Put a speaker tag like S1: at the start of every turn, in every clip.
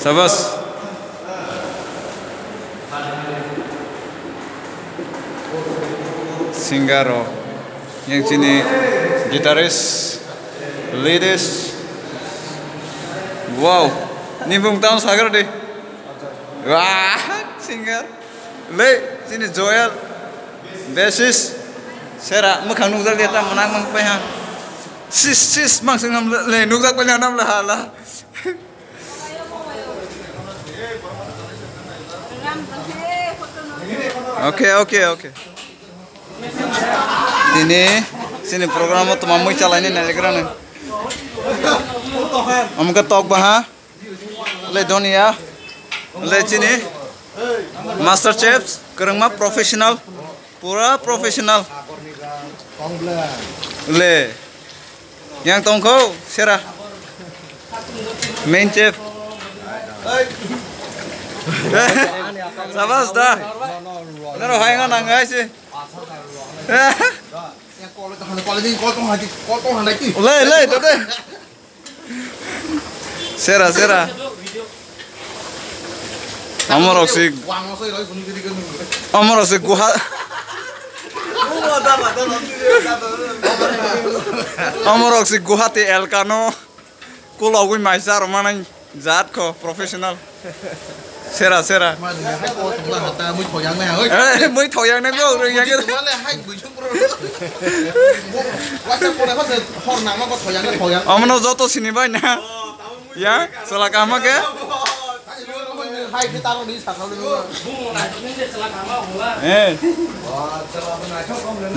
S1: Sabas. Singaro. Yang sini gitaris, ladies. Wow, ini bung tahun sagar deh. Wah, singer. Le, sini Joel. Basis. Sera, mukhang nunggal dia tak menang mengpehan. Sis, sis, nam le nunggal penyang nam lah lah. Oke, oke, oke. Ini sini program mau teman mau calain ini nelegram nih. Om ketok bah, le dunia, le sini, master chefs, kereng mah profesional, pura profesional. Le, yang tongko, serah, main chef. Sabas dah. Nero hai ngan angai sih. Le le dode. Sera sera. আমার অক্সি আমার অক্সি গুহা আমার অক্সি গুহাতে এলকানো Sera sera. Mới thổi yang nang Ya, selak ama ke?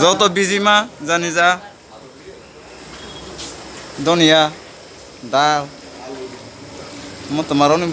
S1: Jauh tuh Zaniza. Donia, dal. Mau temaron nih.